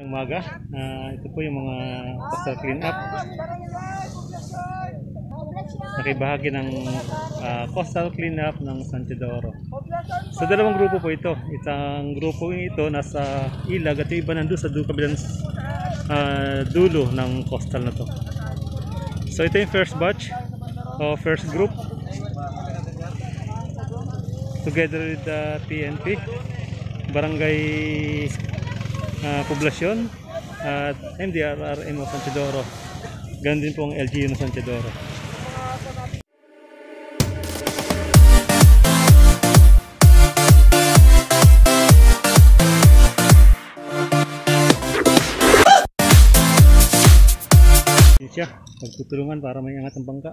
Umaga, Ah, ito po yung mga coastal clean up. Nakibahagi ng ah, coastal clean up ng San Teodoro. Sa dalawang grupo po ito. Isang grupo ito nasa ilag at yung iba nandun sa kabilang ah, dulo ng coastal na to. So ito yung first batch o first group together with the PNP Barangay ah, Poblasyon at MDRRMO San Teodoro. Ganun din po ang LGU ng San Teodoro. Siya, magtutulungan para may angat ang bangka.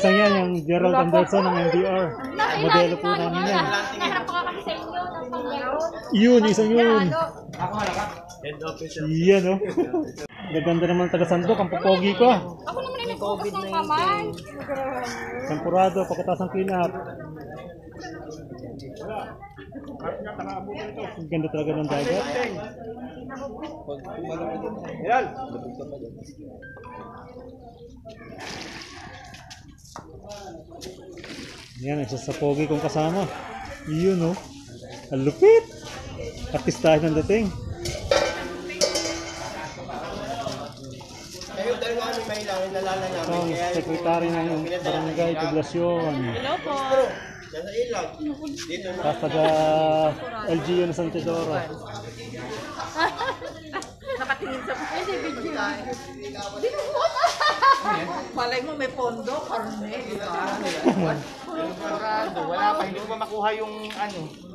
isang yan, yung Gerald Anderson ng MDR. Modelo po namin yan. Naharap pa kami sa inyo ng pangyayon. Yun, isang yun. Yan, oh. Gaganda naman taga Sandok, ang popogi ko. Ako naman ay nag-focus ng kamay. Tempurado, pagkatapos ng clean up. Ang ganda talaga ng dagat. Yan, isa sa pogi kong kasama. Yun, oh. Ang lupit. Artistahin ng dating. Kayo dalawa ni may lang nalala namin. Ang Kaya sekretary ng barangay poblasyon. Hello po. Nasa ilang. Dito na. Tapos taga LGU ng San Teodoro. Nakatingin sa Hindi, video. Binuhot! Malay mo may pondo, karne, wala pa. Hindi ko pa makuha yung ano.